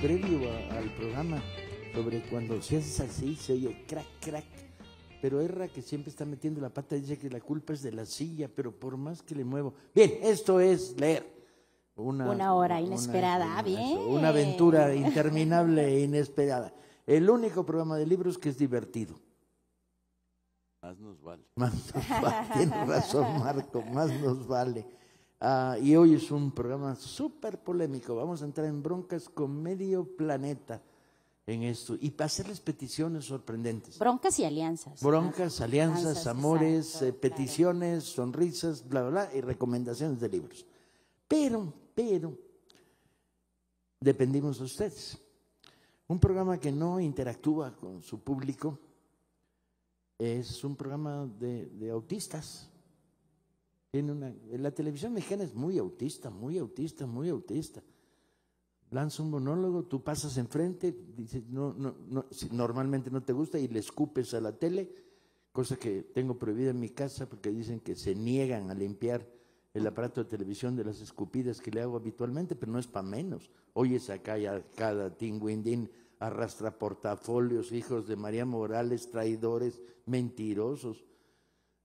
previo a- al programa sobre cuando se haces así, se oye crack, crack. Pero Erra, que siempre está metiendo la pata, dice que la culpa es de la silla, pero por más que le muevo. Bien, esto es leer. Una, Una hora inesperada, bien. eso, Una aventura interminable e inesperada. El único programa de libros que es divertido. Más nos vale. Más nos vale. Tienes razón, Marco, más nos vale. Ah, y hoy es un programa súper polémico. Vamos a entrar en broncas con medio planeta en esto y para hacerles peticiones sorprendentes. Broncas y alianzas. Broncas, alianzas, Alianzas, amores, exacto, eh, peticiones, sonrisas, bla, bla, bla, y recomendaciones de libros. Pero, pero, dependimos de ustedes. Un programa que no interactúa con su público es un programa de, de autistas. Tiene una, la televisión mexicana es muy autista, muy autista, muy autista. Lanza un monólogo, tú pasas enfrente, dices, no, no, no, normalmente no te gusta y le escupes a la tele, cosa que tengo prohibida en mi casa porque dicen que se niegan a limpiar el aparato de televisión de las escupidas que le hago habitualmente, pero no es para menos. Oyes acá ya cada tinguindín arrastra portafolios, hijos de María Morales, traidores, mentirosos,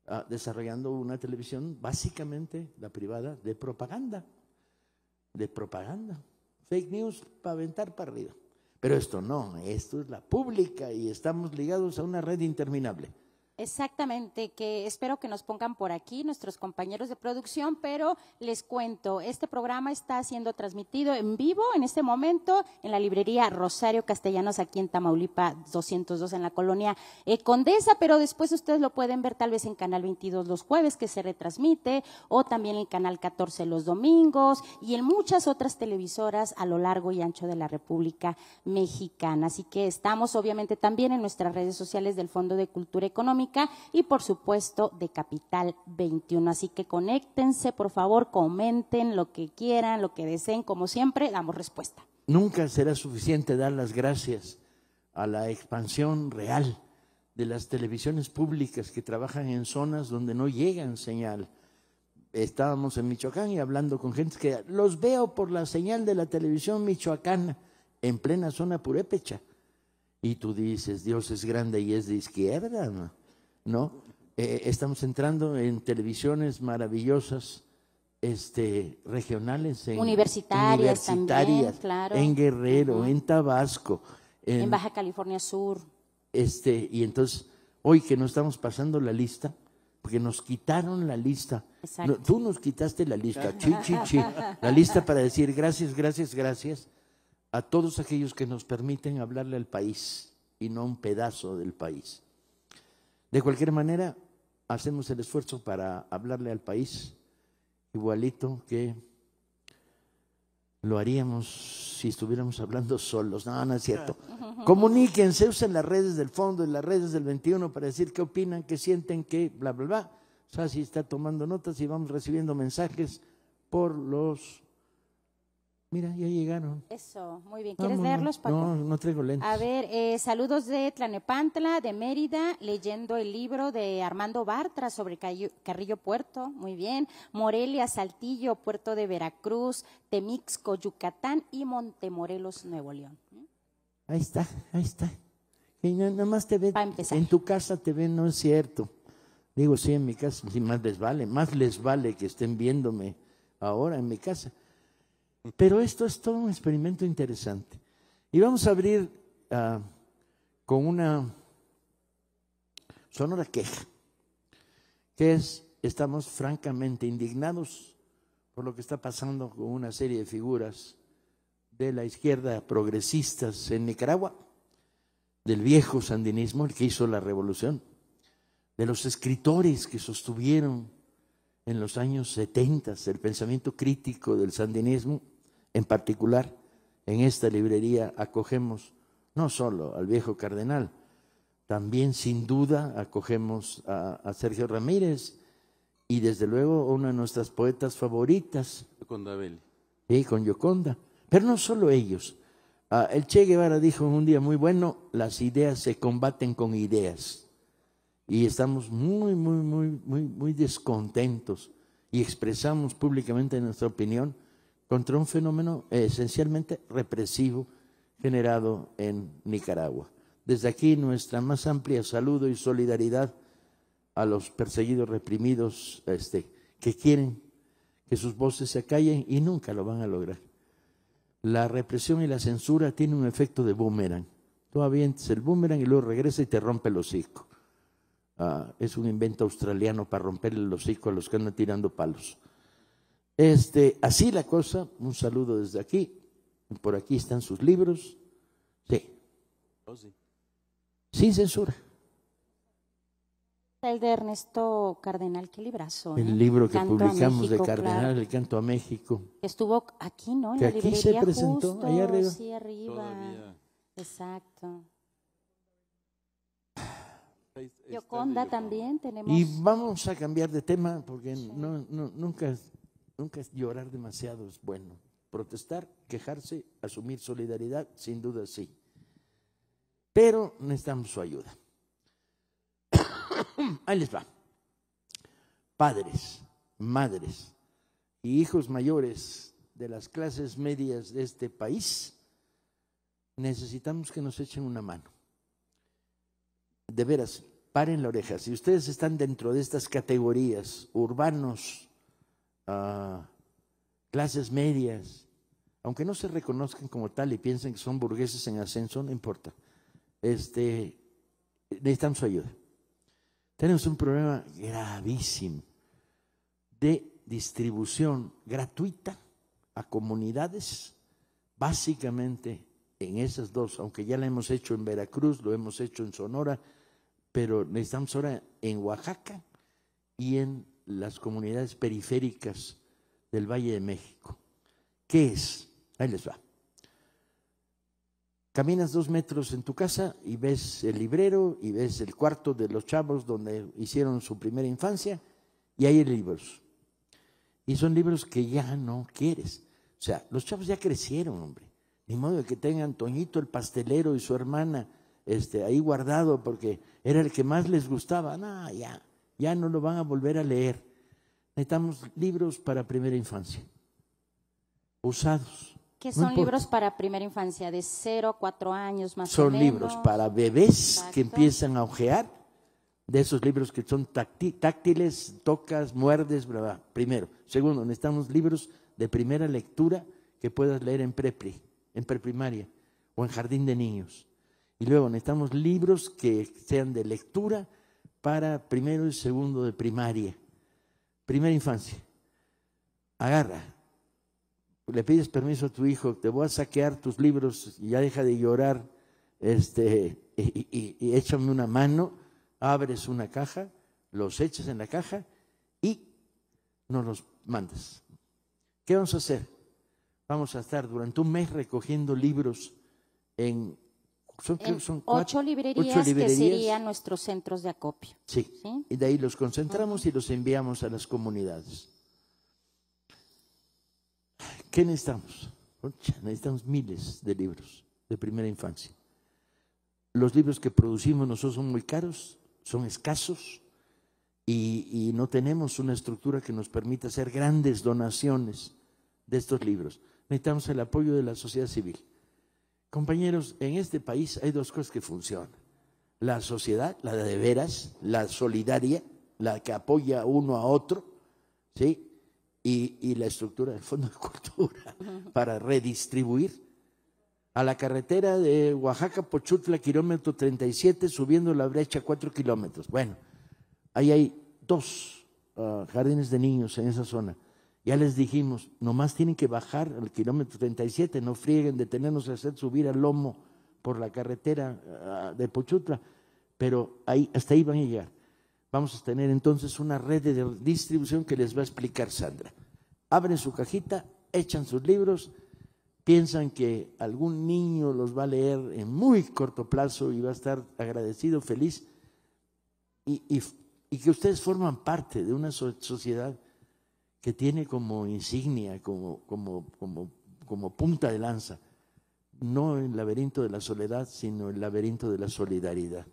ah, desarrollando una televisión básicamente, la privada, de propaganda, de propaganda. Fake news para aventar para arriba. Pero esto no, esto es la pública y estamos ligados a una red interminable. Exactamente, que espero que nos pongan por aquí nuestros compañeros de producción, pero les cuento, este programa está siendo transmitido en vivo en este momento en la librería Rosario Castellanos aquí en Tamaulipa 202 en la colonia Condesa, pero después ustedes lo pueden ver tal vez en Canal 22 los jueves que se retransmite o también en Canal 14 los domingos y en muchas otras televisoras a lo largo y ancho de la República Mexicana. Así que estamos obviamente también en nuestras redes sociales del Fondo de Cultura Económica y por supuesto de Capital 21. Así que conéctense, por favor, comenten lo que quieran, lo que deseen, como siempre, damos respuesta. Nunca será suficiente dar las gracias a la expansión real de las televisiones públicas que trabajan en zonas donde no llegan señal. Estábamos en Michoacán y hablando con gente que los veo por la señal de la televisión michoacana en plena zona purépecha. Y tú dices, Dios es grande y es de izquierda, ¿no? ¿No? Eh, estamos entrando en televisiones maravillosas, este, regionales, en, Universitarias también, claro. en Guerrero, en Tabasco, en, En Baja California Sur. este, y entonces, hoy que no estamos pasando la lista, porque nos quitaron la lista. No, tú nos quitaste la lista, chi, chi, chi. La lista para decir gracias, gracias, gracias a todos aquellos que nos permiten hablarle al país y no un pedazo del país. De cualquier manera, hacemos el esfuerzo para hablarle al país igualito que lo haríamos si estuviéramos hablando solos. No, no es cierto. Comuníquense, usen las redes del fondo y las redes del 21 para decir qué opinan, qué sienten, qué bla, bla, bla. Sasi está tomando notas y vamos recibiendo mensajes por los... Mira, ya llegaron. Eso, muy bien. ¿Quieres Vámonos. leerlos, Paco? No, no traigo lentes. A ver, eh, saludos de Tlanepantla, de Mérida, leyendo el libro de Armando Bartra sobre Carrillo Puerto, muy bien. Morelia, Saltillo, Puerto de Veracruz, Temixco, Yucatán y Montemorelos, Nuevo León. Ahí está, ahí está. Y na- nada más te ven, en tu casa te ven, no es cierto. Digo, sí, en mi casa, sí, más les vale, más les vale que estén viéndome ahora en mi casa. Pero esto es todo un experimento interesante. Y vamos a abrir ah, con una sonora queja, que es, estamos francamente indignados por lo que está pasando con una serie de figuras de la izquierda progresistas en Nicaragua, del viejo sandinismo, el que hizo la revolución, de los escritores que sostuvieron en los años 70 el pensamiento crítico del sandinismo, en particular en esta librería acogemos no solo al viejo cardenal, también sin duda acogemos a, a Sergio Ramírez y desde luego una de nuestras poetas favoritas, Con Dabeli. Sí, con Yoconda. Pero no solo ellos. Ah, el Che Guevara dijo un día muy bueno, las ideas se combaten con ideas. Y estamos muy, muy, muy, muy, muy descontentos y expresamos públicamente nuestra opinión contra un fenómeno esencialmente represivo generado en Nicaragua. Desde aquí nuestra más amplia saludo y solidaridad a los perseguidos, reprimidos, este, que quieren que sus voces se callen y nunca lo van a lograr. La represión y la censura tienen un efecto de boomerang. Tú avientes el boomerang y luego regresa y te rompe el hocico. Ah, es un invento australiano para romperle el hocico a los que andan tirando palos. Este, así la cosa, un saludo desde aquí. Por aquí están sus libros. Sí. Oh, sí. Sin censura. El de Ernesto Cardenal, qué librazo. ¿eh? El libro que Canto publicamos México, de Cardenal, claro. El Canto a México. Estuvo aquí, ¿no? En Que la aquí se presentó, justo, ahí arriba. Sí, arriba. Todavía. Exacto. Ahí- ahí está el de Yoconda también tenemos. Y vamos a cambiar de tema porque no, no- nunca, nunca llorar demasiado es bueno. Protestar, quejarse, asumir solidaridad, sin duda sí. Pero necesitamos su ayuda. Ahí les va. Padres, madres y hijos mayores de las clases medias de este país, necesitamos que nos echen una mano de veras, paren la oreja. Si ustedes están dentro de estas categorías, urbanos, ah, clases medias, aunque no se reconozcan como tal y piensen que son burgueses en ascenso, no importa. Este, necesitamos su ayuda. Tenemos un problema gravísimo de distribución gratuita a comunidades, básicamente en esas dos, aunque ya la hemos hecho en Veracruz, lo hemos hecho en Sonora, pero necesitamos ahora en Oaxaca y en las comunidades periféricas del Valle de México. ¿Qué es? Ahí les va. Caminas dos metros en tu casa y ves el librero y ves el cuarto de los chavos donde hicieron su primera infancia y hay libros. Y son libros que ya no quieres. O sea, los chavos ya crecieron, hombre. Ni modo que tengan Toñito el pastelero y su hermana este, ahí guardado porque era el que más les gustaba. No, ya, ya no lo van a volver a leer. Necesitamos libros para primera infancia, usados. no son libros para primera infancia, de 0 a 4 años más o Son menos. libros para bebés que empiezan a ojear, de esos libros que son tácti- táctiles, tocas, muerdes, bla, bla. Primero. Segundo, necesitamos libros de primera lectura que puedas leer en prepri, en preprimaria o en jardín de niños. Y luego necesitamos libros que sean de lectura para primero y segundo de primaria. Primera infancia. Agarra, le pides permiso a tu hijo, te voy a saquear tus libros ya deja de llorar, este, y, y- y échame una mano, abres una caja, los echas en la caja y nos los mandas. ¿Qué vamos a hacer? Vamos a estar durante un mes recogiendo libros en, son, creo En que son cuatro- ocho, librerías ocho librerías. que serían nuestros centros de acopio. Sí. ¿sí? Y de ahí los concentramos y los enviamos a las comunidades. ¿Qué necesitamos? Necesitamos miles de libros de primera infancia. Los libros que producimos nosotros son muy caros, son escasos y, y no tenemos una estructura que nos permita hacer grandes donaciones de estos libros. Necesitamos el apoyo de la sociedad civil. Compañeros, en este país hay dos cosas que funcionan. La sociedad, la de veras, la solidaria, la que apoya uno a otro, ¿sí? Y, y la estructura del Fondo de Cultura para redistribuir a la carretera de Oaxaca, Pochutla, kilómetro 37, subiendo la brecha 4 kilómetros. Bueno, ahí hay dos ah, jardines de niños en esa zona. Ya les dijimos, nomás tienen que bajar al kilómetro 37, no frieguen de tenernos hacer subir al lomo por la carretera ah, de Pochutla, pero ahí, hasta ahí van a llegar. Vamos a tener entonces una red de distribución que les va a explicar Sandra. Abren su cajita, echan sus libros, piensan que algún niño los va a leer en muy corto plazo y va a estar agradecido, feliz, y, y- que ustedes forman parte de una so- sociedad que tiene como insignia, como, como, como, como punta de lanza, no el laberinto de la soledad, sino el laberinto de la solidaridad.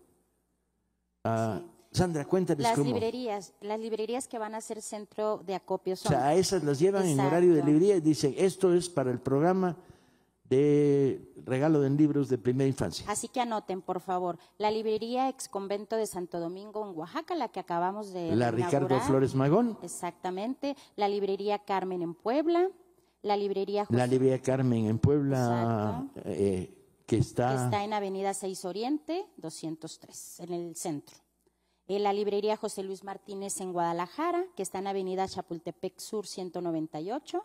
Ah, Sandra, cuéntales Las cómo. librerías, las librerías que van a ser centro de acopio O son. sea, a esas las llevan en horario de librería y dicen, esto es para el programa de regalo de libros de primera infancia. Así que anoten, por favor, la librería ex convento de Santo Domingo en Oaxaca, la que acabamos de La Ricardo. Flores Magón, Exactamente. La librería Carmen en Puebla, la librería José, la librería Carmen en Puebla, eh, que que está, está en Avenida 6 Oriente, 203, en el centro. Eh, la librería José Luis Martínez en Guadalajara, que está en Avenida Chapultepec Sur 198.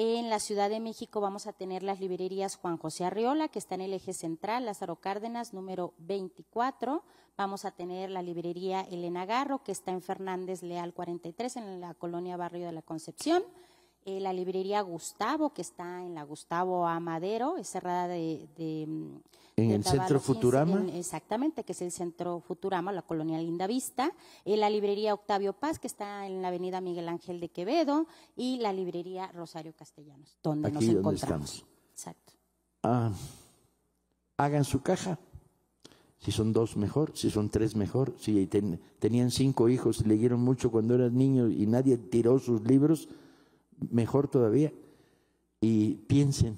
En la Ciudad de México vamos a tener las librerías Juan José Arriola, que está en el eje central, Lázaro Cárdenas, número 24. Vamos a tener la librería Elena Garro, que está en Fernández Leal 43, en la colonia Barrio de la Concepción. Eh, la librería Gustavo, que está en la Gustavo Amadero, es cerrada de... de, mm, En de el Centro Tabalo 15, Futurama. en- exactamente, que es el Centro Futurama, la colonia Linda Vista. Eh, la librería Octavio Paz, que está en la avenida Miguel Ángel de Quevedo. Y la librería Rosario Castellanos, donde nos Aquí donde encontramos. estamos. Exacto. ah, hagan su caja. Si son dos, mejor. Si son tres, mejor. Si ten- tenían cinco hijos leyeron mucho cuando eran niños y nadie tiró sus libros, mejor todavía. Y piensen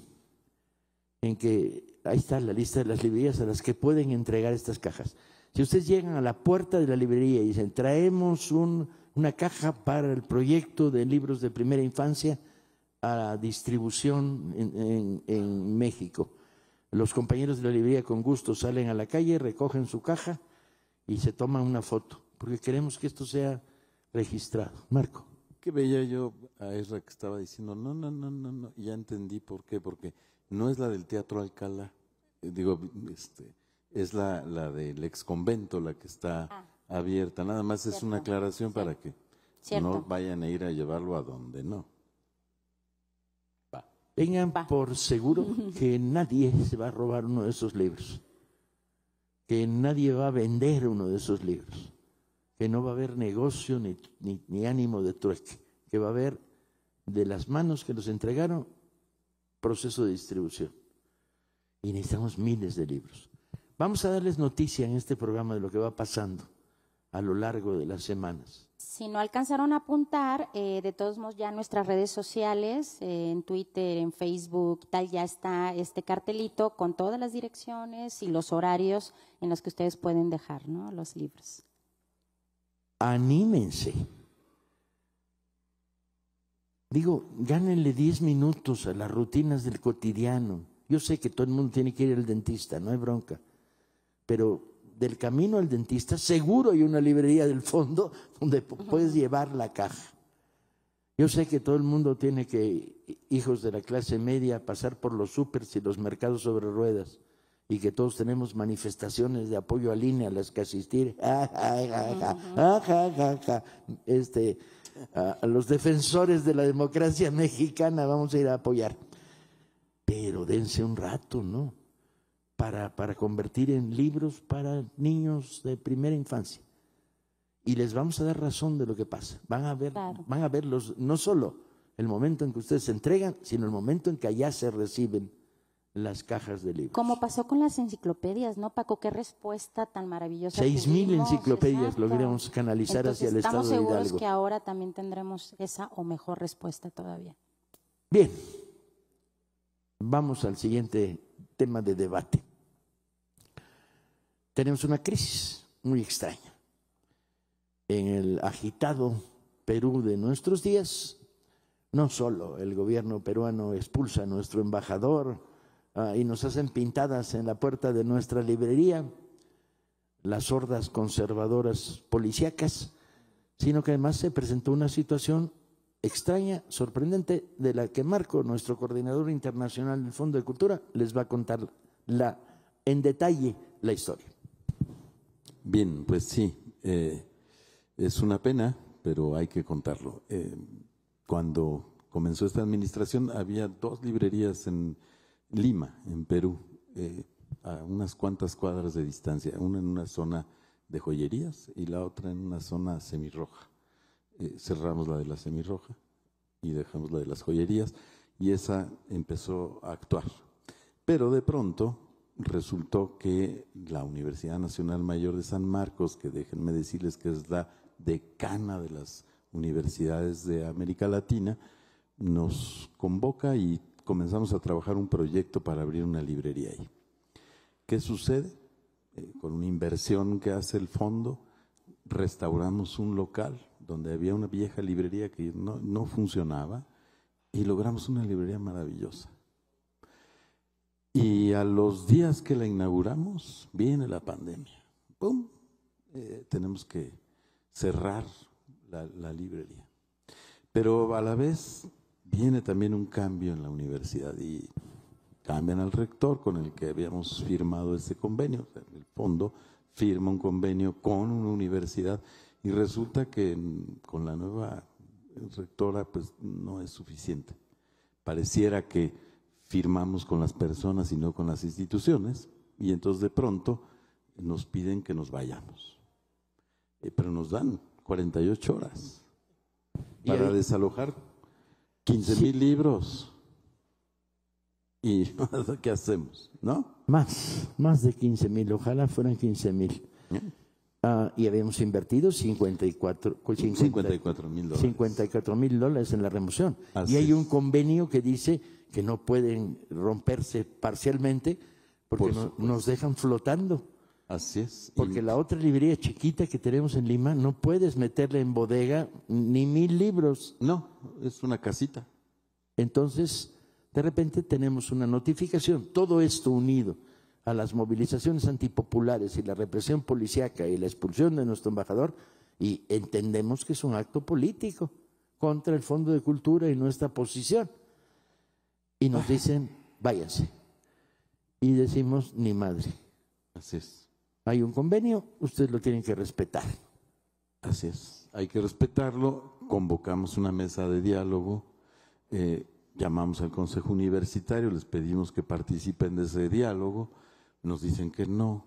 en que ahí está la lista de las librerías a las que pueden entregar estas cajas. Si ustedes llegan a la puerta de la librería y dicen, traemos un- una caja para el proyecto de libros de primera infancia a distribución en, en- en México. Los compañeros de la librería con gusto salen a la calle, recogen su caja y se toman una foto, porque queremos que esto sea registrado. Marco. Que veía yo a Ezra que estaba diciendo, no, no, no, no, no, ya entendí por qué, porque no es la del Teatro Alcalá, eh, digo, este, es la, la del ex convento la que está Ah. abierta, nada más es una aclaración sí. para que Cierto. no vayan a ir a llevarlo a donde no. Va. Tengan Va. por seguro que nadie se va a robar uno de esos libros, que nadie va a vender uno de esos libros, que no va a haber negocio ni, ni- ni ánimo de trueque, que va a haber de las manos que los entregaron proceso de distribución. Y necesitamos miles de libros. Vamos a darles noticia en este programa de lo que va pasando a lo largo de las semanas. Si no alcanzaron a apuntar, eh, de todos modos ya nuestras redes sociales, eh, en Twitter, en Facebook, tal, ya está este cartelito con todas las direcciones y los horarios en los que ustedes pueden dejar ¿no? los libros. Anímense. Digo, gánenle 10 minutos a las rutinas del cotidiano. Yo sé que todo el mundo tiene que ir al dentista, no hay bronca. Pero del camino al dentista, seguro hay una librería del fondo donde pu- puedes llevar la caja. Yo sé que todo el mundo tiene que, hijos de la clase media, pasar por los supers y los mercados sobre ruedas y que todos tenemos manifestaciones de apoyo a línea a las que asistir. Este, a, a los defensores de la democracia mexicana vamos a ir a apoyar. Pero dense un rato, ¿no? Para, para convertir en libros para niños de primera infancia. Y les vamos a dar razón de lo que pasa. Van a ver, Claro. van a ver los, no solo el momento en que ustedes se entregan, sino el momento en que allá se reciben las cajas de libros. Como pasó con las enciclopedias, ¿no, Paco? Qué respuesta tan maravillosa. Seis mil enciclopedias logramos canalizar hacia el estado Estamos seguros que ahora también tendremos esa o mejor respuesta todavía. Bien, vamos al siguiente tema de debate. Tenemos una crisis muy extraña. En el agitado Perú de nuestros días, no solo el gobierno peruano expulsa a nuestro embajador ah, y nos hacen pintadas en la puerta de nuestra librería, las hordas conservadoras policíacas, sino que además se presentó una situación extraña, sorprendente, de la que Marco, nuestro coordinador internacional del Fondo de Cultura, les va a contar la, en detalle la historia. Bien, pues sí, eh, es una pena, pero hay que contarlo. Eh, cuando comenzó esta administración había dos librerías en Lima, en Perú, eh, a unas cuantas cuadras de distancia, una en una zona de joyerías y la otra en una zona semirroja. Eh, cerramos la de la semirroja y dejamos la de las joyerías y esa empezó a actuar. Pero de pronto resultó que la Universidad Nacional Mayor de San Marcos, que déjenme decirles que es la decana de las universidades de América Latina, nos convoca y comenzamos a trabajar un proyecto para abrir una librería ahí. ¿Qué sucede? Eh, con una inversión que hace el fondo, restauramos un local donde había una vieja librería que no, no funcionaba y logramos una librería maravillosa. Y a los días que la inauguramos, viene la pandemia. ¡Pum! Eh, tenemos que cerrar la, la, librería. Pero a la vez viene también un cambio en la universidad y cambian al rector con el que habíamos firmado ese convenio. El fondo firma un convenio con una universidad y resulta que con la nueva rectora pues no es suficiente. Pareciera que firmamos con las personas y no con las instituciones, y entonces de pronto nos piden que nos vayamos. Eh, pero nos dan 48 horas para desalojar 15 mil libros. ¿Y qué hacemos? ¿No? Más, más de 15 mil, ojalá fueran 15 mil. Uh, y habíamos invertido 54 mil dólares. 54 mil dólares en la remoción. y hay un convenio que dice que no pueden romperse parcialmente porque nos dejan flotando. Así es. Porque la otra librería chiquita que tenemos en Lima no puedes meterle en bodega ni mil libros. No, es una casita. Entonces, de repente tenemos una notificación, todo esto unido a las movilizaciones antipopulares y la represión policíaca y la expulsión de nuestro embajador, y entendemos que es un acto político contra el Fondo de Cultura y nuestra posición y nos dicen, váyanse. Y decimos, ni madre. Así es. Hay un convenio, ustedes lo tienen que respetar. Así es. Hay que respetarlo. Convocamos una mesa de diálogo. Eh, llamamos al Consejo Universitario, les pedimos que participen de ese diálogo. Nos dicen que no.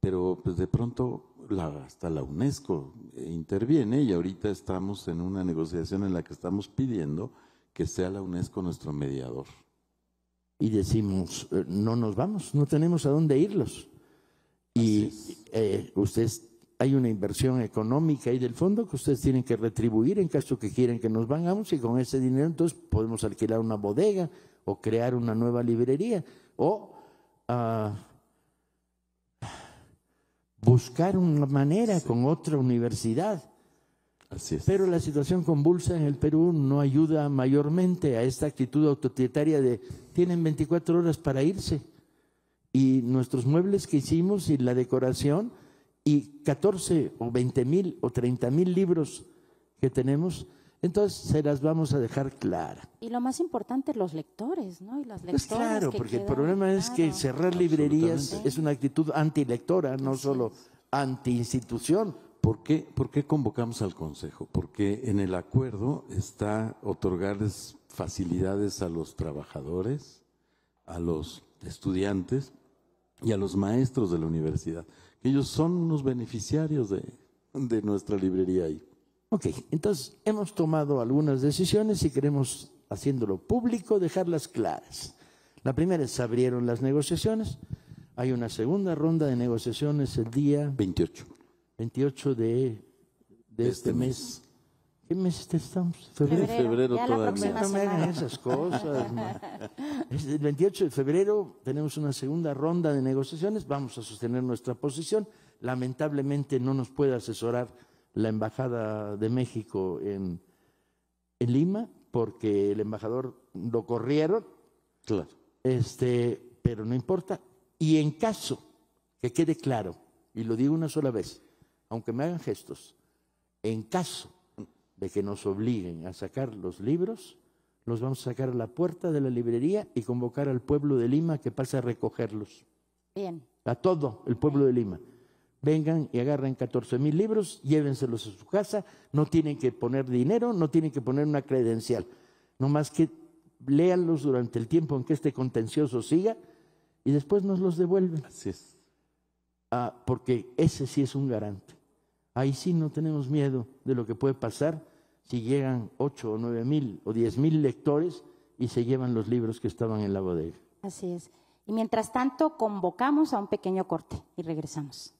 Pero pues de pronto la, hasta la UNESCO interviene y ahorita estamos en una negociación en la que estamos pidiendo que sea la UNESCO nuestro mediador y decimos, eh, no nos vamos, no tenemos a dónde irlos. Y eh, ustedes, hay una inversión económica ahí del fondo que ustedes tienen que retribuir en caso que quieran que nos vayamos y con ese dinero entonces podemos alquilar una bodega o crear una nueva librería o uh, buscar una manera con otra universidad. Pero la situación convulsa en el Perú no ayuda mayormente a esta actitud autoritaria de tienen 24 horas para irse. Y nuestros muebles que hicimos y la decoración y 14 o 20 mil o 30 mil libros que tenemos, entonces se las vamos a dejar claras. Y lo más importante, los lectores, ¿no? Y las pues claro, porque el problema es que cerrar librerías es una actitud antilectora, no solo anti-institución. ¿Por qué, ¿Por qué convocamos al Consejo? Porque en el acuerdo está otorgarles facilidades a los trabajadores, a los estudiantes y a los maestros de la universidad. Ellos son unos beneficiarios de, de nuestra librería ahí. Ok, entonces hemos tomado algunas decisiones y queremos, haciéndolo público, dejarlas claras. La primera es, se abrieron las negociaciones. Hay una segunda ronda de negociaciones el día 28. 28 de, de este, este mes. ¿Qué mes estamos? Febrero. Febrero, todavía. No me hagan esas cosas. el 28 de febrero tenemos una segunda ronda de negociaciones. Vamos a sostener nuestra posición. Lamentablemente no nos puede asesorar la Embajada de México en, en Lima porque el embajador lo corrieron. Claro. Este, pero no importa. Y en caso que quede claro, y lo digo una sola vez, aunque me hagan gestos, en caso de que nos obliguen a sacar los libros, los vamos a sacar a la puerta de la librería y convocar al pueblo de Lima que pase a recogerlos. Bien. A todo el pueblo de Lima. Vengan y agarren 14 mil libros, llévenselos a su casa, no tienen que poner dinero, no tienen que poner una credencial, no más que léanlos durante el tiempo en que este contencioso siga y después nos los devuelven. Así es. Ah, porque ese sí es un garante. Ahí sí no tenemos miedo de lo que puede pasar si llegan ocho o nueve mil o diez mil lectores y se llevan los libros que estaban en la bodega. Así es. Y mientras tanto, convocamos a un pequeño corte y regresamos.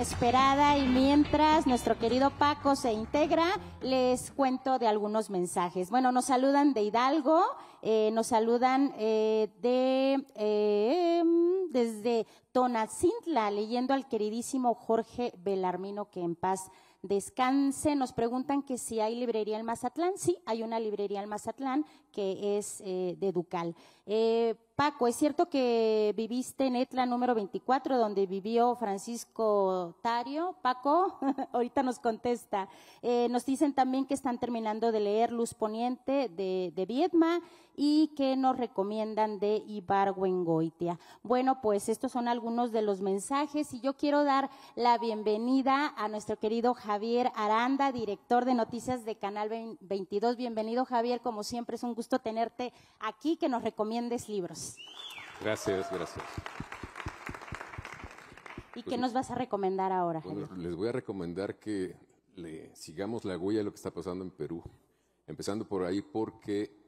Esperada y mientras nuestro querido Paco se integra, les cuento de algunos mensajes. Bueno, nos saludan de Hidalgo, eh, nos saludan eh, de eh, desde Tonacintla, leyendo al queridísimo Jorge Belarmino, que en paz descanse. Nos preguntan que si hay librería en Mazatlán. Sí, hay una librería en Mazatlán que es de Ducal. Paco, ¿es cierto que viviste en Etla número 24, donde vivió Francisco Tario? Paco, ahorita nos contesta. Eh, nos dicen también que están terminando de leer Luz Poniente de, de Viedma y que nos recomiendan de Ibargüengoitia. Bueno, pues estos son algunos de los mensajes y yo quiero dar la bienvenida a nuestro querido Javier Aranda, director de noticias de Canal 22. Bienvenido Javier, como siempre es un gusto tenerte aquí, que nos recomiendes libros. Gracias, gracias. ¿Y qué pues nos vas a recomendar ahora? les voy a recomendar que le sigamos la huella de lo que está pasando en Perú. Empezando por ahí porque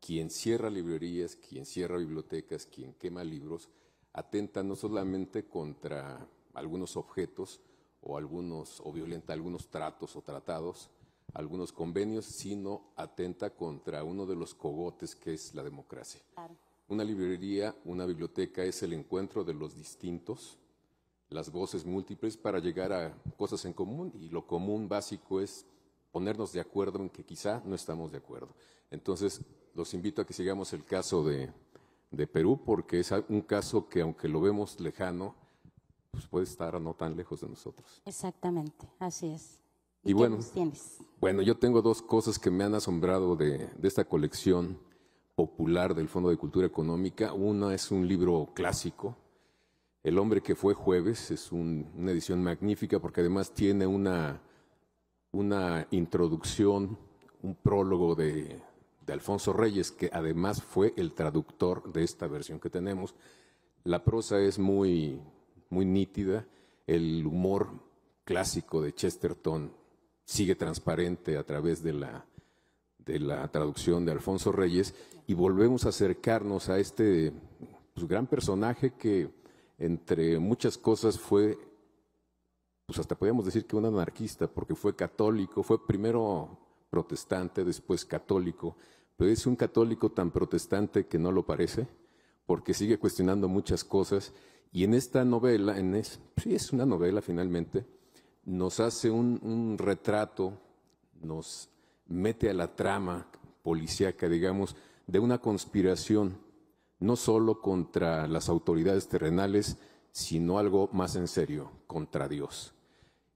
quien cierra librerías, quien cierra bibliotecas, quien quema libros, atenta no solamente contra algunos objetos o algunos o violenta algunos tratos o tratados, algunos convenios, sino atenta contra uno de los cogotes que es la democracia. Una librería, una biblioteca es el encuentro de los distintos, las voces múltiples para llegar a cosas en común y lo común básico es ponernos de acuerdo en que quizá no estamos de acuerdo. Entonces, los invito a que sigamos el caso de, Perú porque es un caso que aunque lo vemos lejano, pues puede estar no tan lejos de nosotros. Exactamente, así es. Y, bueno, bueno, yo tengo dos cosas que me han asombrado de, de esta colección popular del Fondo de Cultura Económica. Una es un libro clásico, El hombre que fue jueves, es una edición magnífica porque además tiene una, una introducción, un prólogo de, de Alfonso Reyes, que además fue el traductor de esta versión que tenemos. La prosa es muy, muy nítida, el humor clásico de Chesterton sigue transparente a través de la, de la traducción de Alfonso Reyes y volvemos a acercarnos a este pues, gran personaje que entre muchas cosas fue, pues hasta podríamos decir que un anarquista, porque fue católico, fue primero protestante, después católico, pero es un católico tan protestante que no lo parece, porque sigue cuestionando muchas cosas, y en esta novela, en es, sí es una novela finalmente, nos hace un, retrato, nos mete a la trama policíaca, digamos, de una conspiración, no solo contra las autoridades terrenales, sino algo más en serio, contra Dios.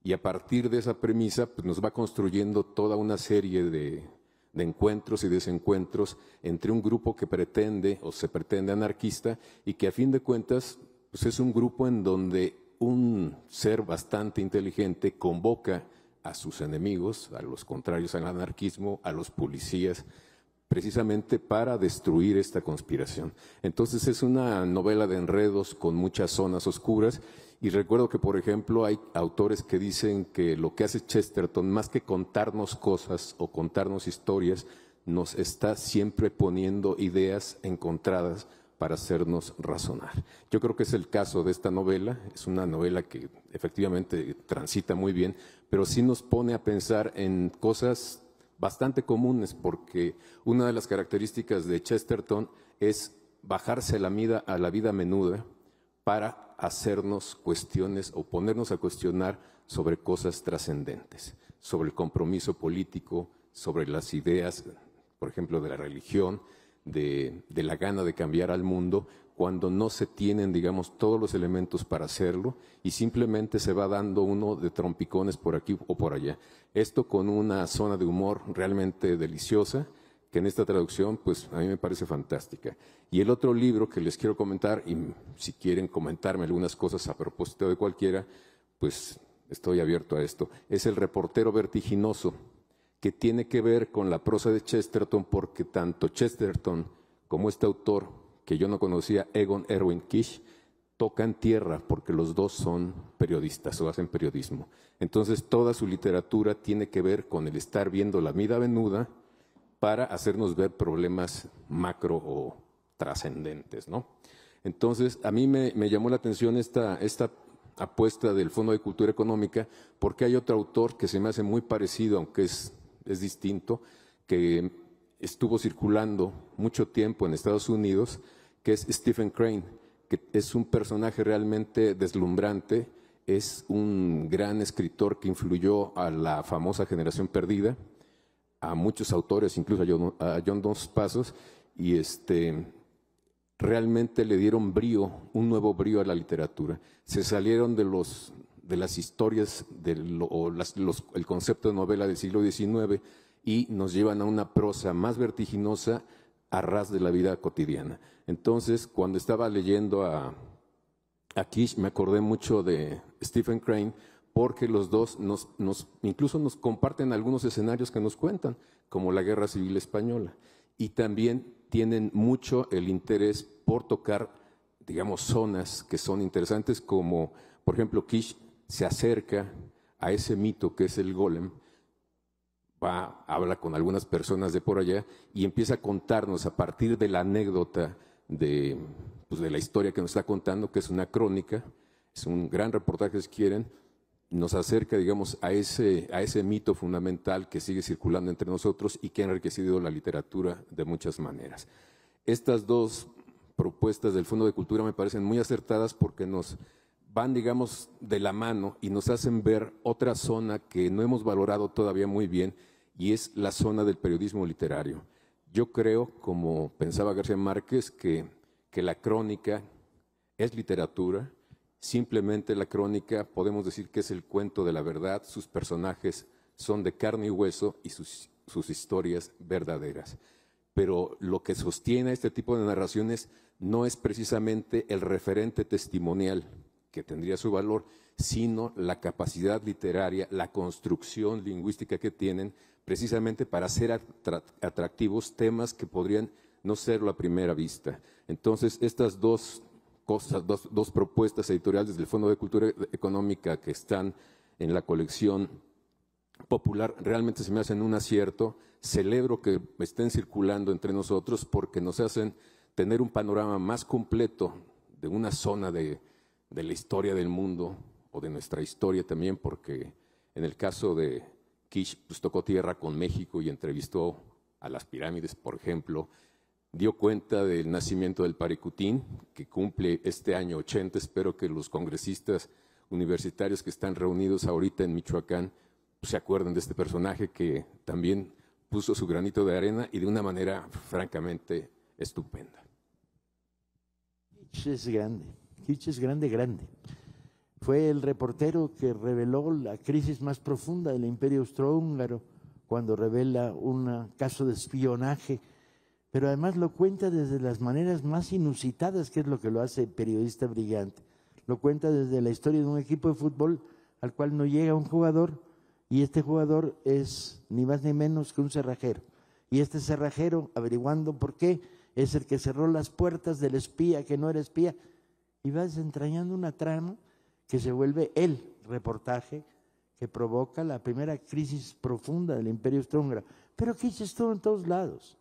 Y a partir de esa premisa, pues nos va construyendo toda una serie de, de encuentros y desencuentros entre un grupo que pretende o se pretende anarquista y que a fin de cuentas pues es un grupo en donde un ser bastante inteligente convoca a sus enemigos, a los contrarios al anarquismo, a los policías, precisamente para destruir esta conspiración. Entonces es una novela de enredos con muchas zonas oscuras y recuerdo que, por ejemplo, hay autores que dicen que lo que hace Chesterton, más que contarnos cosas o contarnos historias, nos está siempre poniendo ideas encontradas para hacernos razonar. Yo creo que es el caso de esta novela, es una novela que efectivamente transita muy bien, pero sí nos pone a pensar en cosas bastante comunes, porque una de las características de Chesterton es bajarse la vida a la vida menuda para hacernos cuestiones o ponernos a cuestionar sobre cosas trascendentes, sobre el compromiso político, sobre las ideas, por ejemplo, de la religión, de, la gana de cambiar al mundo, cuando no se tienen, digamos, todos los elementos para hacerlo y simplemente se va dando uno de trompicones por aquí o por allá. Esto con una zona de humor realmente deliciosa que en esta traducción, pues a mí me parece fantástica. Y el otro libro que les quiero comentar, y si quieren comentarme algunas cosas a propósito de cualquiera, pues estoy abierto a esto, es El reportero vertiginoso, que tiene que ver con la prosa de Chesterton, porque tanto Chesterton como este autor, que yo no conocía, Egon Erwin Kish, tocan tierra porque los dos son periodistas o hacen periodismo. Entonces toda su literatura tiene que ver con el estar viendo la vida venuda para hacernos ver problemas macro o trascendentes, ¿no? Entonces, a mí me, llamó la atención esta, esta apuesta del Fondo de Cultura Económica porque hay otro autor que se me hace muy parecido, aunque es, es distinto, que estuvo circulando mucho tiempo en Estados Unidos, que es Stephen Crane que es un personaje realmente deslumbrante, es un gran escritor que influyó a la famosa generación perdida, a muchos autores, incluso a John, Dos Pasos, y este, realmente le dieron brío, un nuevo brío a la literatura. Se salieron de, los, de las historias, o el concepto de novela del siglo XIX y nos llevan a una prosa más vertiginosa a ras de la vida cotidiana. Entonces, cuando estaba leyendo a, a Kish, me acordé mucho de Stephen Crane, porque los dos nos, incluso nos comparten algunos escenarios que nos cuentan, como la Guerra Civil Española. Y también tienen mucho el interés por tocar, digamos, zonas que son interesantes, como, por ejemplo, Kish se acerca a ese mito que es el golem, va, habla con algunas personas de por allá y empieza a contarnos a partir de la anécdota de, pues de la historia que nos está contando, que es una crónica, es un gran reportaje si quieren, nos acerca, digamos, a ese, a ese mito fundamental que sigue circulando entre nosotros y que ha enriquecido la literatura de muchas maneras. Estas dos propuestas del Fondo de Cultura me parecen muy acertadas porque nos van, digamos, de la mano y nos hacen ver otra zona que no hemos valorado todavía muy bien y es la zona del periodismo literario. Yo creo, como pensaba García Márquez, que, que la crónica es literatura, simplemente la crónica podemos decir que es el cuento de la verdad, sus personajes son de carne y hueso y sus, sus historias verdaderas. Pero lo que sostiene este tipo de narraciones no es precisamente el referente testimonial, que tendría su valor, sino la capacidad literaria, la construcción lingüística que tienen precisamente para hacer atractivos temas que podrían no serlo a primera vista. Entonces, estas dos cosas, dos, propuestas editoriales del Fondo de Cultura Económica que están en la colección popular realmente se me hacen un acierto. Celebro que estén circulando entre nosotros porque nos hacen tener un panorama más completo de una zona de, de la historia del mundo o de nuestra historia también, porque en el caso de Kish pues, tocó tierra con México y entrevistó a las pirámides, por ejemplo, dio cuenta del nacimiento del Paricutín, que cumple este año 80. Espero que los congresistas universitarios que están reunidos ahorita en Michoacán pues, se acuerden de este personaje que también puso su granito de arena y de una manera francamente estupenda. Es grande. Hitch es grande, grande. Fue el reportero que reveló la crisis más profunda del imperio austrohúngaro cuando revela un caso de espionaje, pero además lo cuenta desde las maneras más inusitadas, que es lo que lo hace periodista brillante. Lo cuenta desde la historia de un equipo de fútbol al cual no llega un jugador y este jugador es ni más ni menos que un cerrajero. Y este cerrajero, averiguando por qué, es el que cerró las puertas del espía que no era espía y va desentrañando una trama que se vuelve el reportaje que provoca la primera crisis profunda del Imperio Austrohúngaro. Pero Kitsch estuvo en todos lados.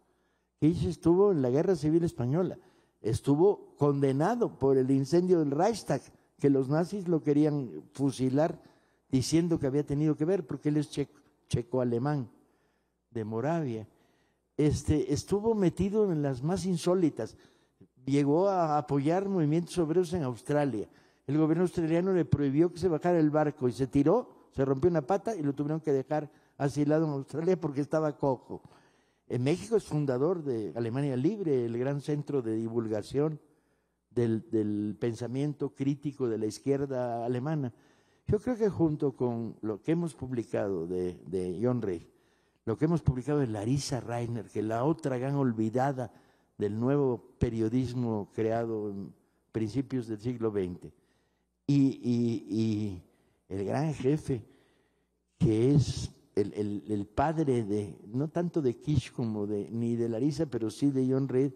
Kitsch estuvo en la Guerra Civil Española. Estuvo condenado por el incendio del Reichstag, que los nazis lo querían fusilar diciendo que había tenido que ver, porque él es checo-alemán de Moravia. Este, estuvo metido en las más insólitas llegó a apoyar movimientos obreros en Australia. El gobierno australiano le prohibió que se bajara el barco y se tiró, se rompió una pata y lo tuvieron que dejar asilado en Australia porque estaba cojo. En México es fundador de Alemania Libre, el gran centro de divulgación del, pensamiento crítico de la izquierda alemana. Yo creo que junto con lo que hemos publicado de, de John Rey, lo que hemos publicado de Larisa Reiner, que la otra gran olvidada del nuevo periodismo creado en principios del siglo XX, y, el gran jefe, que es el, padre de, no tanto de Kish como de, ni de Larisa, pero sí de John Reed,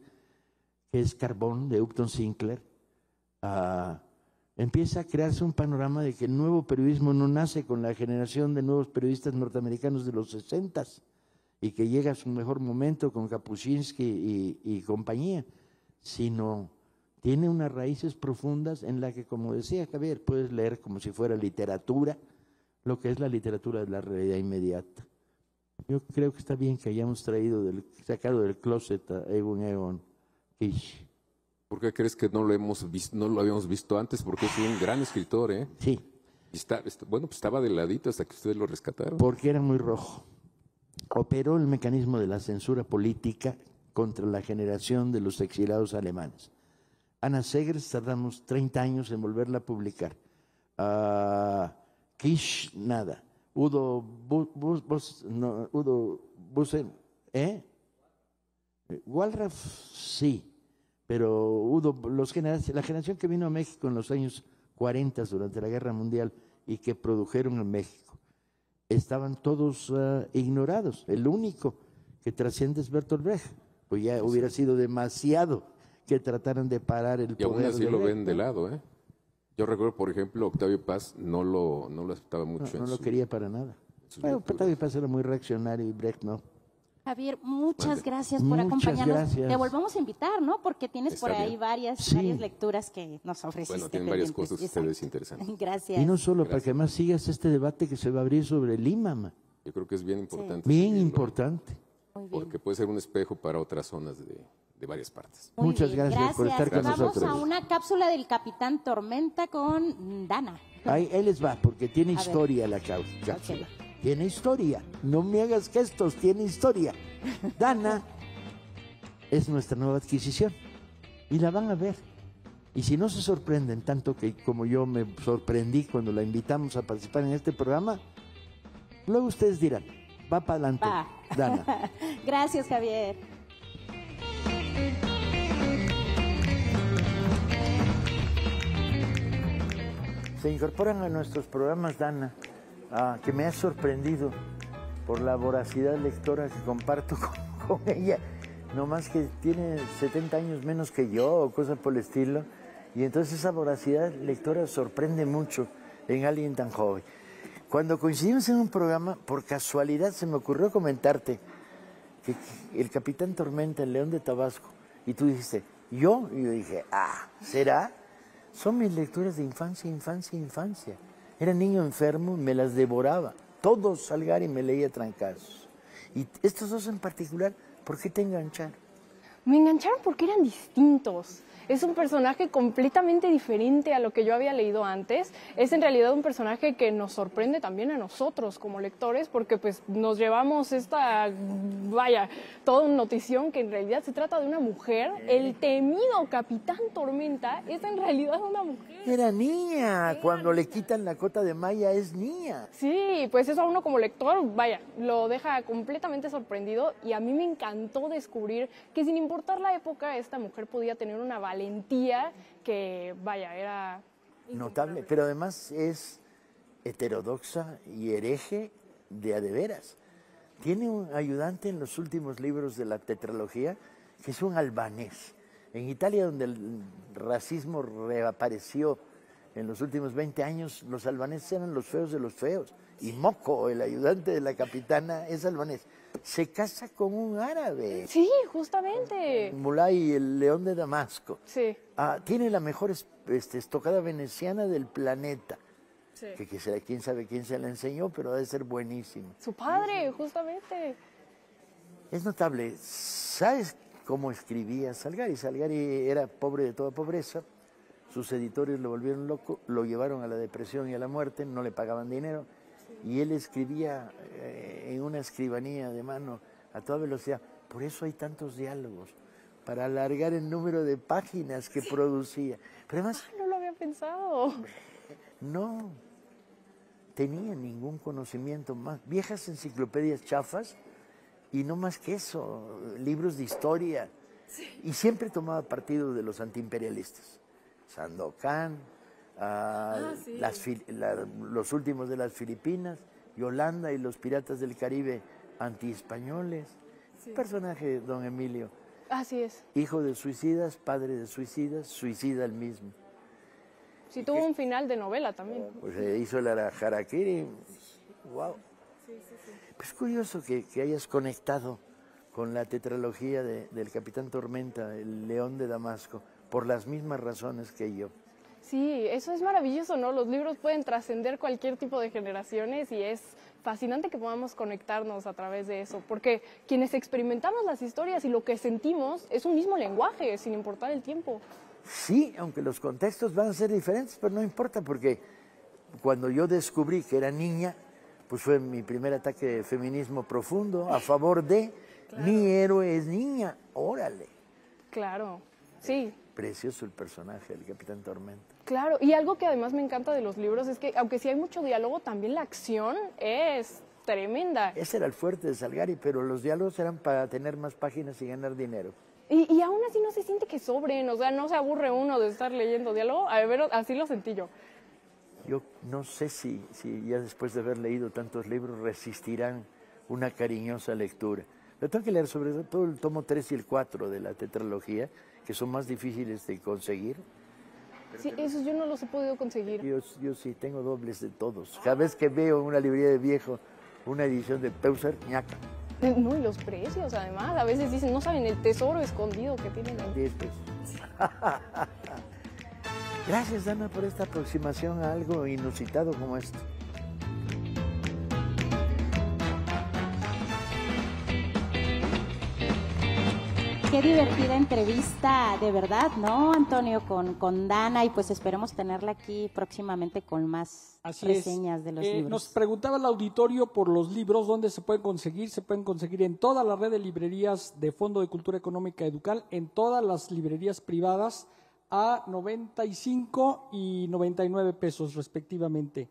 que es Carbón, de Upton Sinclair, ah, empieza a crearse un panorama de que el nuevo periodismo no nace con la generación de nuevos periodistas norteamericanos de los 60 y que llega a su mejor momento con Kapuscinski y, compañía, sino tiene unas raíces profundas en la que, como decía Javier, puedes leer como si fuera literatura, lo que es la literatura de la realidad inmediata. Yo creo que está bien que hayamos traído, del, sacado del closet a Egon Egon Kish. ¿Por qué crees que no lo hemos visto, no lo habíamos visto antes? Porque es un gran escritor, ¿eh? Sí. está, bueno, pues estaba de ladito hasta que ustedes lo rescataron. Porque era muy rojo. Operó el mecanismo de la censura política contra la generación de los exilados alemanes. Ana Segres tardamos 30 años en volverla a publicar. Uh, Kish, nada. Udo, Bus, no, Udo Busen, ¿eh? Walraff, sí pero hubo los la generación que vino a México en los años 40 durante la Guerra Mundial y que produjeron en México, estaban todos ah, ignorados. El único que trasciende es Bertolt Brecht, pues ya hubiera sido demasiado que trataran de parar el y poder. Y aún así lo ven de lado, ¿eh? Yo recuerdo, por ejemplo, Octavio Paz no lo, no lo aceptaba mucho. No, no lo quería para nada. Octavio Paz era muy reaccionario y Brecht no. Javier, muchas gracias por acompañarnos. Te volvemos a invitar, ¿no? Porque tienes por ahí varias, varias lecturas que nos ofreciste. Bueno, tienen varias cosas ustedes interesantes. Gracias. Y no solo, para que además sigas este debate que se va a abrir sobre el IMAM. Yo creo que es bien importante. Bien importante. Porque puede ser un espejo para otras zonas de, varias partes. Muchas gracias, por estar con nosotros. Vamos a una cápsula del Capitán Tormenta con Dana. Ahí, les va, porque tiene historia la cápsula. Tiene historia. No me hagas gestos, tiene historia. Dana es nuestra nueva adquisición. Y la van a ver. Y si no se sorprenden tanto que como yo me sorprendí cuando la invitamos a participar en este programa, luego ustedes dirán, va para adelante, Dana. Gracias, Javier. Se incorporan a nuestros programas, Dana, Ah, que me ha sorprendido por la voracidad lectora que comparto con, ella. No más que tiene 70 años menos que yo o cosas por el estilo. Y entonces esa voracidad lectora sorprende mucho en alguien tan joven. Cuando coincidimos en un programa, por casualidad se me ocurrió comentarte que, el Capitán Tormenta en León de Tabasco, y tú dijiste, ¿yo? Y yo dije, ah, ¿será? Son mis lecturas de infancia, infancia, infancia. Era niño enfermo, me las devoraba. Todos Salgari me leía trancazos. Y estos dos en particular, ¿por qué te engancharon? Me engancharon porque eran distintos es un personaje completamente diferente a lo que yo había leído antes. Es en realidad un personaje que nos sorprende también a nosotros como lectores porque pues nos llevamos esta, vaya, toda una notición que en realidad se trata de una mujer. El temido Capitán Tormenta es en realidad una mujer. Era niña. Cuando le quitan la cota de Maya es niña. Sí, pues eso a uno como lector, vaya, lo deja completamente sorprendido y a mí me encantó descubrir que sin importar la época, esta mujer podía tener una valentía valentía que, vaya, era... Notable, pero además es heterodoxa y hereje de adeveras. Tiene un ayudante en los últimos libros de la tetralogía que es un albanés. En Italia, donde el racismo reapareció en los últimos 20 años, los albaneses eran los feos de los feos. Y Moco, el ayudante de la capitana, es albanés se casa con un árabe. Sí, justamente. Mulay, el león de Damasco. Sí. Ah, tiene la mejor este, estocada veneciana del planeta. Sí. Que, quién sabe quién se la enseñó, pero debe ser buenísimo. Su padre, justamente. Es notable. ¿Sabes cómo escribía Salgari? Salgari era pobre de toda pobreza. Sus editores lo volvieron loco, lo llevaron a la depresión y a la muerte, no le pagaban dinero y él escribía eh, en una escribanía de mano a toda velocidad. Por eso hay tantos diálogos, para alargar el número de páginas que producía. Pero además... no lo había pensado. No tenía ningún conocimiento más. Viejas enciclopedias chafas y no más que eso, libros de historia. Y siempre tomaba partido de los antiimperialistas. Sandokan, ah, ah, los últimos de las Filipinas, Yolanda y los piratas del Caribe antiespañoles. Personaje, don Emilio. Así es. Hijo de suicidas, padre de suicidas, suicida el mismo. Sí, tuvo un final de novela también. Pues se hizo la Harakiri. Wow. Sí, sí, sí. Pues curioso que, hayas conectado con la tetralogía del Capitán Tormenta, el León de Damasco, por las mismas razones que yo. Sí, eso es maravilloso, ¿no? Los libros pueden trascender cualquier tipo de generaciones y es fascinante que podamos conectarnos a través de eso, porque quienes experimentamos las historias y lo que sentimos es un mismo lenguaje, sin importar el tiempo. Sí, aunque los contextos van a ser diferentes, pero no importa, porque cuando yo descubrí que era niña, pues fue mi primer ataque de feminismo profundo a favor de mi héroe es niña, órale. Claro, sí. Precioso el personaje del Capitán Tormenta. Claro, y algo que además me encanta de los libros es que aunque sí hay mucho diálogo, también la acción es tremenda. Ese era el fuerte de Salgari, pero los diálogos eran para tener más páginas y ganar dinero. Y, y, aún así no se siente que sobren, o sea, no se aburre uno de estar leyendo diálogo. A ver, así lo sentí yo. Yo no sé si, si ya después de haber leído tantos libros resistirán una cariñosa lectura. Pero tengo que leer sobre todo el tomo 3 y el 4 de la tetralogía, que son más difíciles de conseguir. Sí, esos yo no los he podido conseguir. Yo, yo sí, tengo dobles de todos. Cada vez que veo una librería de viejo una edición de Peuser, ñaca. Eh, no, y los precios, además. A veces dicen, no saben el tesoro escondido que tienen ahí. 10 pesos. Gracias, Dana, por esta aproximación a algo inusitado como esto. Qué divertida entrevista, de verdad, ¿no, Antonio? Con, con Dana y pues esperemos tenerla aquí próximamente con más reseñas de los eh, libros. Nos preguntaba el auditorio por los libros, ¿dónde se pueden conseguir? Se pueden conseguir en toda la red de librerías de Fondo de Cultura Económica Educal, en todas las librerías privadas a 95 y 99 pesos respectivamente.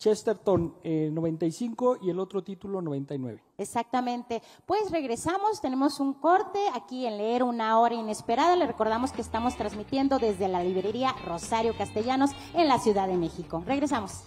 Chesterton 95 eh, y el otro título 99. Exactamente. Pues regresamos, tenemos un corte aquí en Leer una hora inesperada. Le recordamos que estamos transmitiendo desde la librería Rosario Castellanos en la Ciudad de México. Regresamos.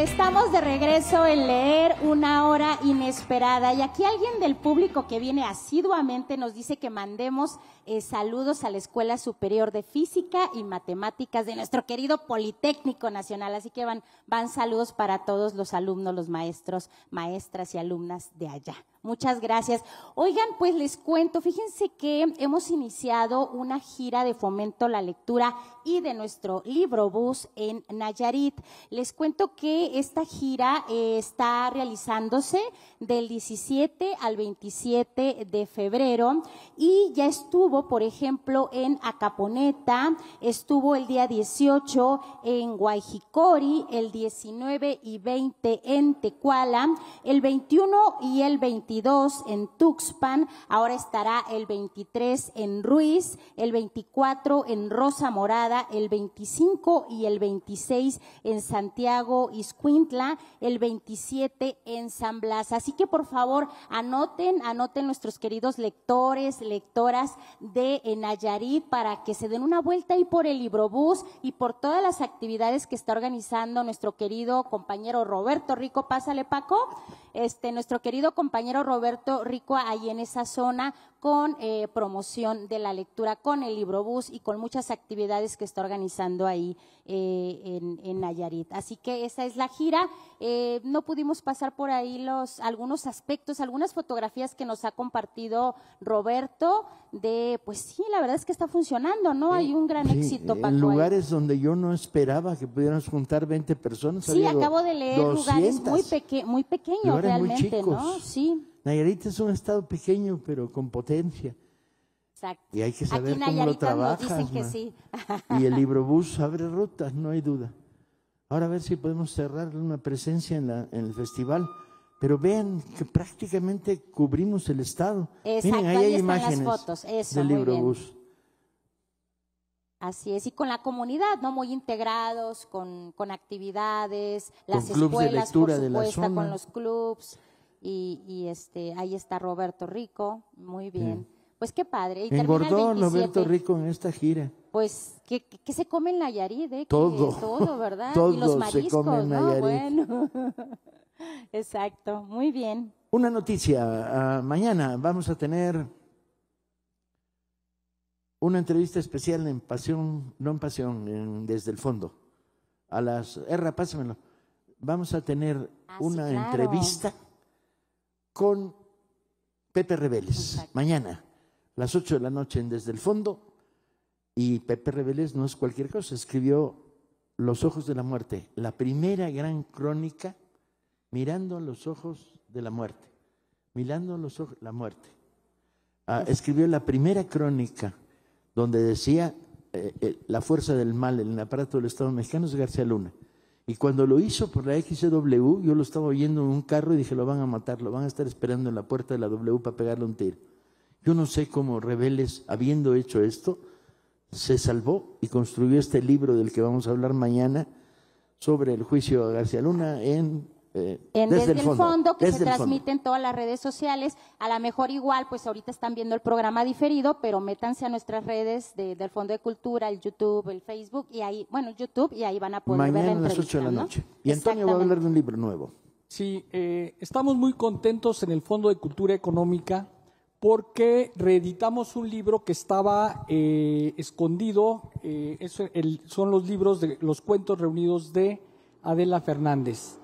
Estamos de regreso en leer una hora inesperada y aquí alguien del público que viene asiduamente nos dice que mandemos eh, saludos a la Escuela Superior de Física y Matemáticas de nuestro querido Politécnico Nacional. Así que van, van saludos para todos los alumnos, los maestros, maestras y alumnas de allá. Muchas gracias. Oigan, pues les cuento, fíjense que hemos iniciado una gira de fomento a la lectura y de nuestro libro bus en Nayarit. Les cuento que esta gira eh, está realizándose del 17 al 27 de febrero y ya estuvo, por ejemplo, en Acaponeta, estuvo el día 18 en Guayjicori, el 19 y 20 en Tecuala, el 21 y el 22 en Tuxpan, ahora estará el 23 en Ruiz, el 24 en Rosa Morada, el 25 y el 26 en Santiago Iscuintla, el 27 en San Blas. Así que por favor anoten, anoten nuestros queridos lectores, lectoras de Nayarit para que se den una vuelta ahí por el Librobús y por todas las actividades que está organizando nuestro querido compañero Roberto Rico. Pásale, Paco. Este, nuestro querido compañero Roberto Rico ahí en esa zona con eh, promoción de la lectura, con el Librobús y con muchas actividades que está organizando ahí eh, en, Nayarit. Así que esa es la gira. Eh, no pudimos pasar por ahí los algunos aspectos, algunas fotografías que nos ha compartido Roberto de, pues sí, la verdad es que está funcionando, ¿no? Hay un gran éxito. Paco, en lugares donde yo no esperaba que pudiéramos juntar 20 personas. Sí, acabo de leer lugares muy, peque muy pequeños realmente, ¿no? Sí. Nayarit es un estado pequeño, pero con potencia. Exacto. Y hay que saber cómo lo trabajas. y el libro bus abre rutas, no hay duda. Ahora a ver si podemos cerrar una presencia en, la, en el festival pero vean que prácticamente cubrimos el estado. Miren, ahí, hay imágenes las fotos. del libro bus. Así es, y con la comunidad, ¿no? Muy integrados, con, con actividades, las escuelas, por supuesto, con los clubs. Y, y, este, ahí está Roberto Rico, muy bien. Pues qué padre. Y Engordó Roberto Rico en esta gira. Pues, ¿qué, qué se come en Nayarit? Eh? Todo. todo, ¿verdad? y los mariscos, ¿no? Bueno. Exacto, muy bien. Una noticia, ah, mañana vamos a tener una entrevista especial en Pasión, no en Pasión, desde el fondo. A las, Erra, pásamelo. Vamos a tener ah, una entrevista con Pepe Rebeles, mañana, las 8 de la noche en Desde el Fondo. Y Pepe Rebeles no es cualquier cosa, escribió Los Ojos de la Muerte, la primera gran crónica mirando los ojos de la muerte, mirando los ojos, la muerte. Ah, escribió la primera crónica donde decía eh, eh, la fuerza del mal en el aparato del Estado mexicano es García Luna. Y cuando lo hizo por la XW, yo lo estaba oyendo en un carro y dije, lo van a matar, lo van a estar esperando en la puerta de la W para pegarle un tiro. Yo no sé cómo Rebeles, habiendo hecho esto, se salvó y construyó este libro del que vamos a hablar mañana sobre el juicio a García Luna en eh, desde, el fondo, que se transmite en todas las redes sociales. A lo mejor igual, pues ahorita están viendo el programa diferido, pero métanse a nuestras redes del Fondo de Cultura, el YouTube, el Facebook, y ahí, bueno, YouTube, y ahí van a poder ver la a las 8 de la noche. Y Antonio va a hablar de un libro nuevo. Sí, eh, estamos muy contentos en el Fondo de Cultura Económica porque reeditamos un libro que estaba eh, escondido, son los libros de los cuentos reunidos de Adela Fernández.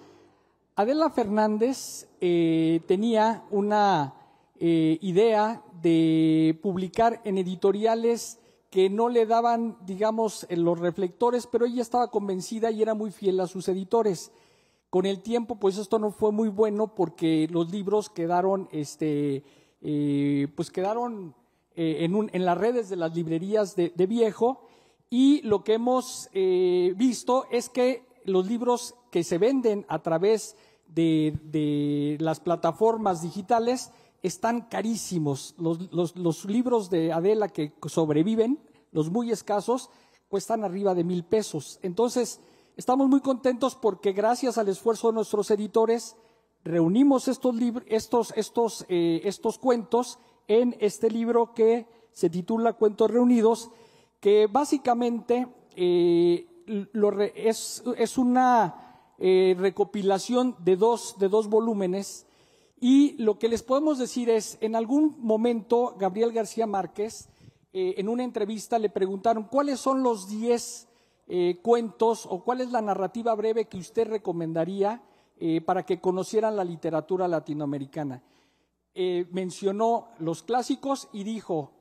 Adela Fernández eh, tenía una eh, idea de publicar en editoriales que no le daban, digamos, los reflectores, pero ella estaba convencida y era muy fiel a sus editores. Con el tiempo, pues esto no fue muy bueno porque los libros quedaron, este, eh, pues quedaron en, las redes de las librerías de, de viejo y lo que hemos visto es que los libros que se venden a través de, las plataformas digitales están carísimos. Los, libros de Adela que sobreviven, los muy escasos, cuestan arriba de mil pesos. Entonces, estamos muy contentos porque gracias al esfuerzo de nuestros editores, reunimos estos, estos, estos, eh, estos cuentos en este libro que se titula Cuentos Reunidos, que básicamente eh, es, una eh, recopilación de dos, de dos volúmenes. Y lo que les podemos decir es, en algún momento Gabriel García Márquez, eh, en una entrevista le preguntaron cuáles son los diez eh, cuentos o cuál es la narrativa breve que usted recomendaría para que conocieran la literatura latinoamericana. mencionó los clásicos y dijo,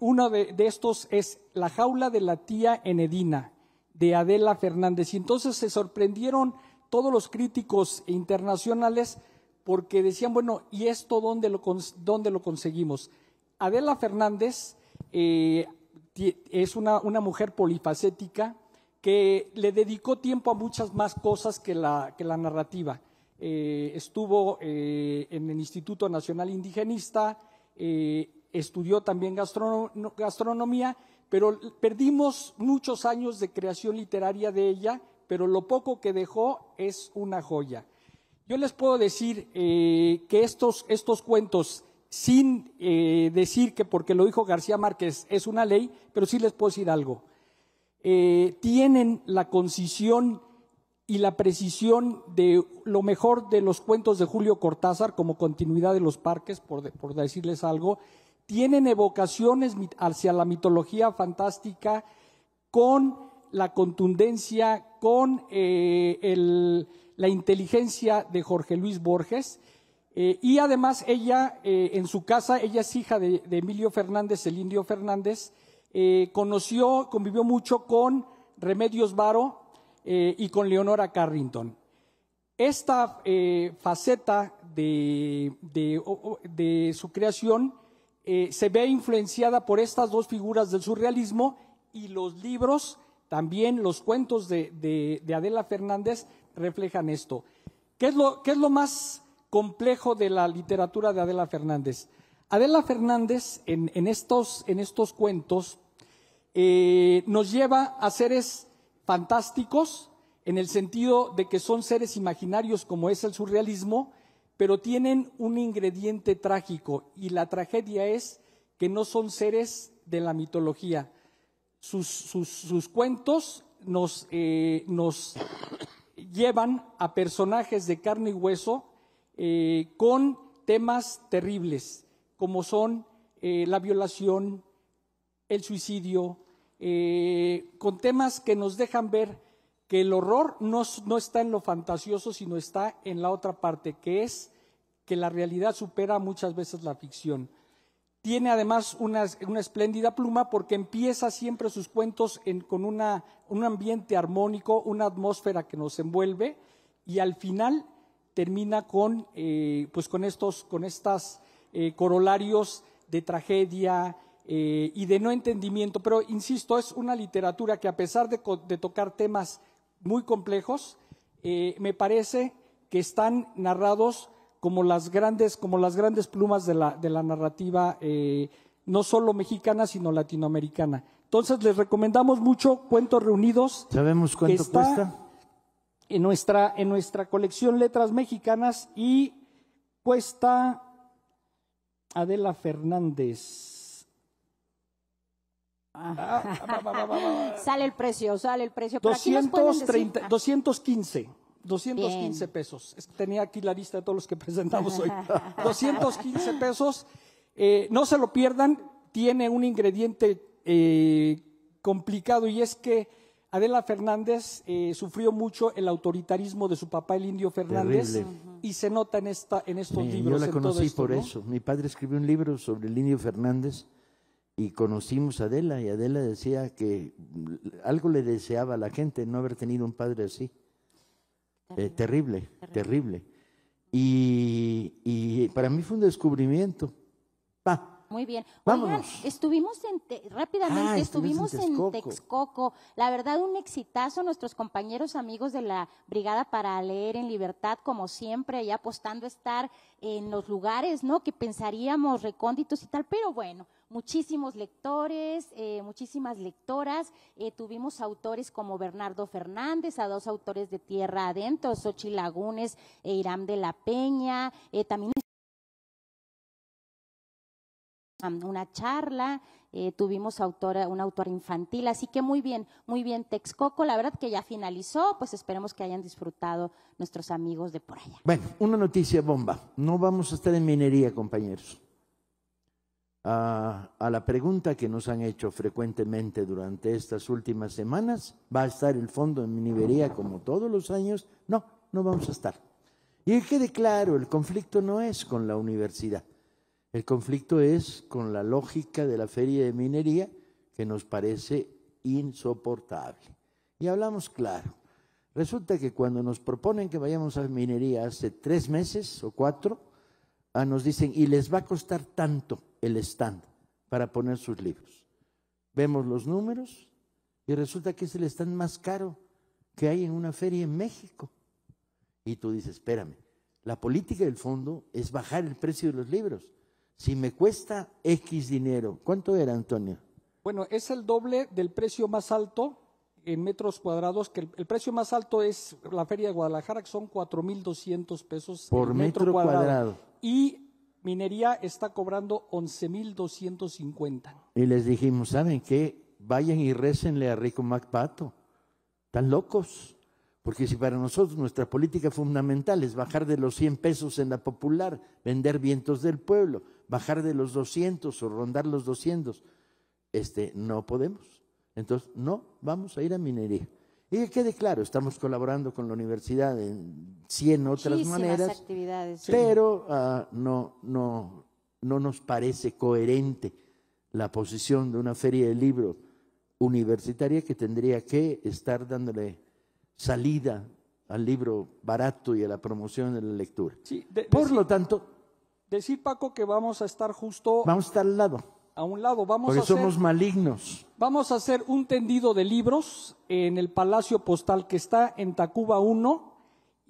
uno de, de estos es La jaula de la tía Enedina de Adela Fernández. Y entonces se sorprendieron todos los críticos internacionales porque decían, bueno, ¿y esto dónde lo, dónde lo conseguimos? Adela Fernández eh, es una, mujer polifacética que le dedicó tiempo a muchas más cosas que la, que la narrativa. Eh, estuvo eh, en el Instituto Nacional Indigenista, estudió también gastronomía pero perdimos muchos años de creación literaria de ella, pero lo poco que dejó es una joya. Yo les puedo decir eh, que estos, estos cuentos, sin eh, decir que porque lo dijo García Márquez es una ley, pero sí les puedo decir algo. Eh, tienen la concisión y la precisión de lo mejor de los cuentos de Julio Cortázar como continuidad de los parques, por, decirles algo, tienen evocaciones hacia la mitología fantástica con la contundencia, con eh, la inteligencia de Jorge Luis Borges. Eh, y además ella, en su casa, ella es hija de, Emilio Fernández, el indio Fernández, conoció, convivió mucho con Remedios Varo y con Leonora Carrington. Esta faceta de, de su creación eh, se ve influenciada por estas dos figuras del surrealismo y los libros, también los cuentos de, Adela Fernández reflejan esto. ¿Qué es lo, qué es lo más complejo de la literatura de Adela Fernández. Adela Fernández en, estos, en estos, cuentos eh, nos lleva a seres fantásticos en el sentido de que son seres imaginarios como es el surrealismo, pero tienen un ingrediente trágico y la tragedia es que no son seres de la mitología. Sus, cuentos nos, eh, nos, llevan a personajes de carne y hueso eh, con temas terribles, como son eh, la violación, el suicidio, con temas que nos dejan ver que el horror no, está en lo fantasioso, sino está en la otra parte, que es que la realidad supera muchas veces la ficción. Tiene además una, espléndida pluma porque empieza siempre sus cuentos con un ambiente armónico, una atmósfera que nos envuelve y al final termina con, eh, pues con estos con estas, eh, corolarios de tragedia eh, y de no entendimiento. Pero insisto, es una literatura que a pesar de, de tocar temas muy complejos, eh, me parece que están narrados como las grandes, como las grandes plumas de la, de la narrativa, no solo mexicana, sino latinoamericana. Entonces les recomendamos mucho Cuentos Reunidos. ¿Sabemos cuánto cuesta? En nuestra, en nuestra colección Letras Mexicanas y cuesta Adela Fernández. sale el precio, sale el precio. 230, 215. 215 pesos. Tenía aquí la lista de todos los que presentamos hoy. 215 pesos. Eh, no se lo pierdan. Tiene un ingrediente eh, complicado y es que Adela Fernández eh, sufrió mucho el autoritarismo de su papá, el indio Fernández, y se nota en, esta, en estos libros. Yo la conocí por eso. Mi padre escribió un libro sobre el indio Fernández y conocimos a Adela y Adela decía que algo le deseaba a la gente no haber tenido un padre así. Terrible, eh, terrible. Y, para mí fue un descubrimiento. Muy bien. Vámonos. estuvimos en rápidamente, ah, estuvimos en Texcoco. La verdad, un exitazo. Nuestros compañeros amigos de la Brigada para Leer en Libertad, como siempre, ya apostando a estar en los lugares, ¿no? Que pensaríamos recónditos y tal. Pero bueno, muchísimos lectores, eh, muchísimas lectoras. Eh, tuvimos autores como Bernardo Fernández, a dos autores de Tierra Adentro, Xochitl Lagunes e Irán de la Peña. Eh, también una charla, eh, tuvimos autora, una autora infantil, así que muy bien, muy bien Texcoco, la verdad que ya finalizó, pues esperemos que hayan disfrutado nuestros amigos de por allá. Bueno, una noticia bomba, no vamos a estar en minería, compañeros. a la pregunta que nos han hecho frecuentemente durante estas últimas semanas, ¿va a estar el fondo en minería como todos los años? No, no vamos a estar. Y que quede claro, el conflicto no es con la universidad. El conflicto es con la lógica de la feria de minería que nos parece insoportable. Y hablamos claro. Resulta que cuando nos proponen que vayamos a minería hace tres meses o cuatro, ah, nos dicen, y les va a costar tanto el stand para poner sus libros. Vemos los números y resulta que es el stand más caro que hay en una feria en México. Y tú dices, espérame, la política del fondo es bajar el precio de los libros. Si me cuesta X dinero, ¿cuánto era, Antonio? Bueno, es el doble del precio más alto en metros cuadrados, que el, precio más alto es la Feria de Guadalajara, que son 4.200 pesos por metro, cuadrado. Y minería está cobrando 11.250. Y les dijimos, ¿saben qué? Vayan y récenle a Rico MacPato. Están locos. Porque si para nosotros nuestra política fundamental es bajar de los 100 pesos en la popular, vender vientos del pueblo, bajar de los 200 o rondar los 200, este, no podemos. Entonces, no, vamos a ir a minería. Y que quede claro, estamos colaborando con la universidad en 100 otras maneras, pero ah, no, no, no nos parece coherente la posición de una feria de libros universitaria que tendría que estar dándole salida al libro barato y a la promoción de la lectura. Por lo tanto... Decir, Paco, que vamos a estar justo... Vamos a estar al lado. A un lado. Vamos Porque a somos malignos. Vamos a hacer un tendido de libros en el Palacio Postal que está en Tacuba 1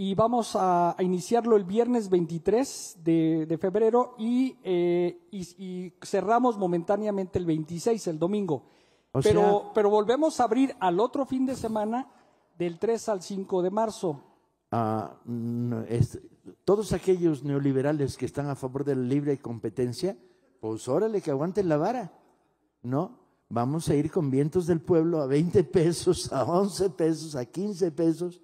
y vamos a, iniciarlo el viernes 23 de, febrero eh, y, cerramos momentáneamente el 26, el domingo. pero, pero volvemos a abrir al otro fin de semana del 3 al 5 de marzo. Ah, todos aquellos neoliberales que están a favor de la libre competencia, pues órale que aguanten la vara, ¿no? Vamos a ir con vientos del pueblo a 20 pesos, a 11 pesos, a 15 pesos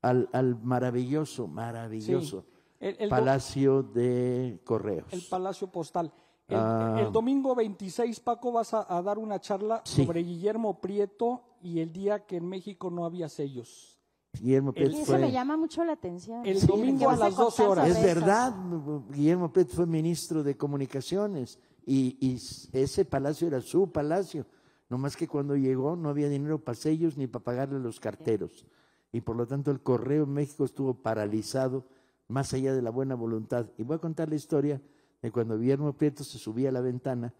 al, maravilloso, maravilloso Palacio de Correos. El Palacio Postal. El, ah. domingo 26, Paco, vas a, dar una charla sobre Guillermo Prieto y el día que en México no había sellos. Guillermo Prieto Eso me llama mucho la atención. El domingo a las 12 horas. Es verdad, Guillermo Prieto fue ministro de Comunicaciones y, y ese palacio era su palacio. No más que cuando llegó no había dinero para sellos ni para pagarle a los carteros y por lo tanto el correo en México estuvo paralizado más allá de la buena voluntad. Y voy a contar la historia de cuando Guillermo Prieto se subía a la ventana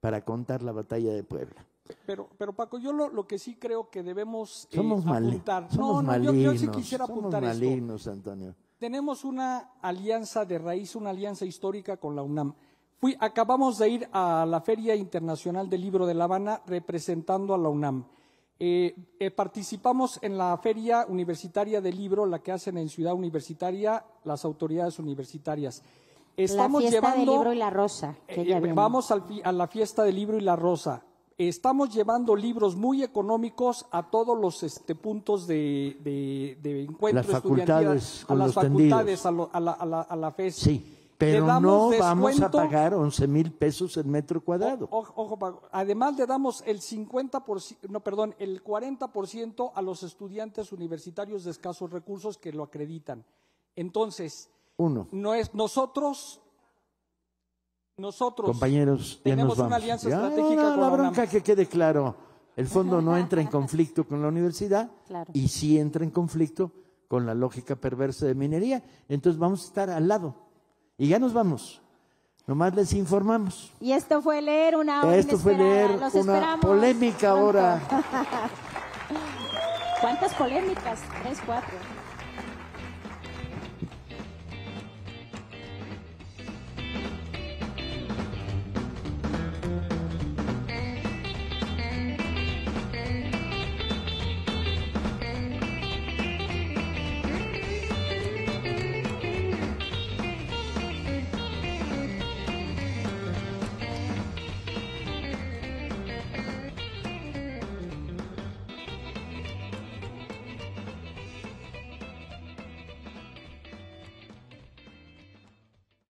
para contar la batalla de Puebla. Pero, pero Paco, yo lo, que sí creo que debemos eh, somos apuntar. Somos no, no, yo, sí quisiera apuntar somos malignos, Antonio. Tenemos una alianza de raíz, una alianza histórica con la UNAM. Fui, acabamos de ir a la Feria Internacional del Libro de La Habana representando a la UNAM. Eh, eh, participamos en la Feria Universitaria del Libro, la que hacen en Ciudad Universitaria las autoridades universitarias. Estamos la fiesta del libro y la rosa. Eh, vamos a la fiesta del libro y la rosa. Estamos llevando libros muy económicos a todos los este, puntos de, de, encuentro estudiantil, a las facultades, a, la, a, la, FES. Sí. Pero no vamos a pagar 11 mil pesos el metro cuadrado. ojo, además le damos el 50%, no, perdón, el 40% a los estudiantes universitarios de escasos recursos que lo acreditan. Entonces, uno. No es nosotros nosotros compañeros tenemos una alianza estratégica con la bronca que quede claro. El fondo no entra en conflicto con la universidad y sí entra en conflicto con la lógica perversa de minería. Entonces vamos a estar al lado. Y ya nos vamos. Nomás les informamos. Y esto fue leer una Esto fue leer una polémica ahora. ¿Cuántas polémicas? Tres, cuatro.